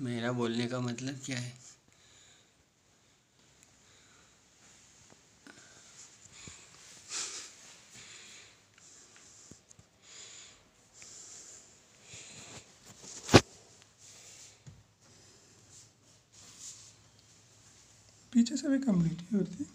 मेरा बोलने का मतलब क्या है? पीछे से भी कंप्लीट ही होती। है